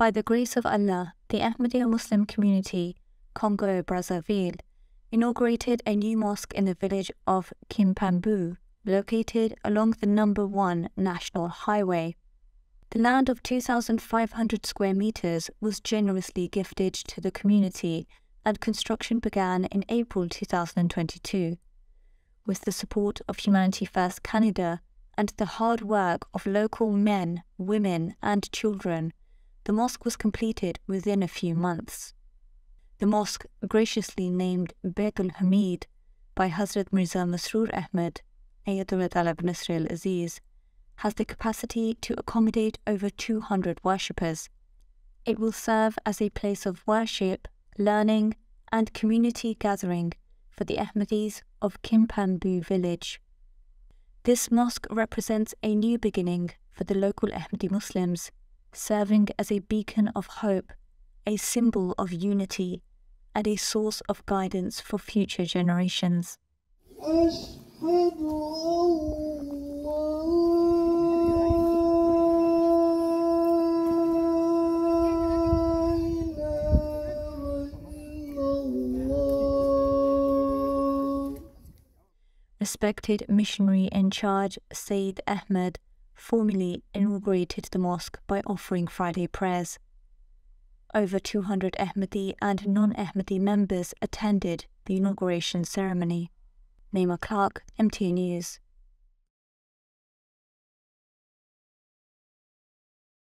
By the grace of Allah, the Ahmadiyya Muslim community, Congo Brazzaville, inaugurated a new mosque in the village of Kimpambu, located along the number one national highway. The land of 2,500 square meters was generously gifted to the community and construction began in April 2022. With the support of Humanity First Canada and the hard work of local men, women, and children, the mosque was completed within a few months. The mosque, graciously named Baitul Hameed by Hazrat Mirza Masroor Ahmed, Ayyadahullahu Ta'ala Binasrihil Aziz, has the capacity to accommodate over 200 worshippers. It will serve as a place of worship, learning, and community gathering for the Ahmadis of Kimpambu village. This mosque represents a new beginning for the local Ahmadi Muslims serving as a beacon of hope, a symbol of unity, and a source of guidance for future generations. Respected missionary in charge Sayyid Ahmed formally inaugurated the mosque by offering Friday prayers. Over 200 Ahmadi and non Ahmadi members attended the inauguration ceremony. Naima Clark, MTA News.